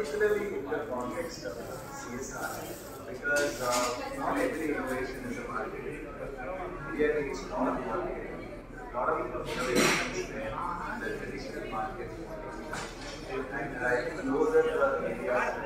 particularly in the context of CSR, because uh, not every innovation is a market. Clearly, it's not marketing. A lot of innovation is there in the traditional market. And I know that uh, the media.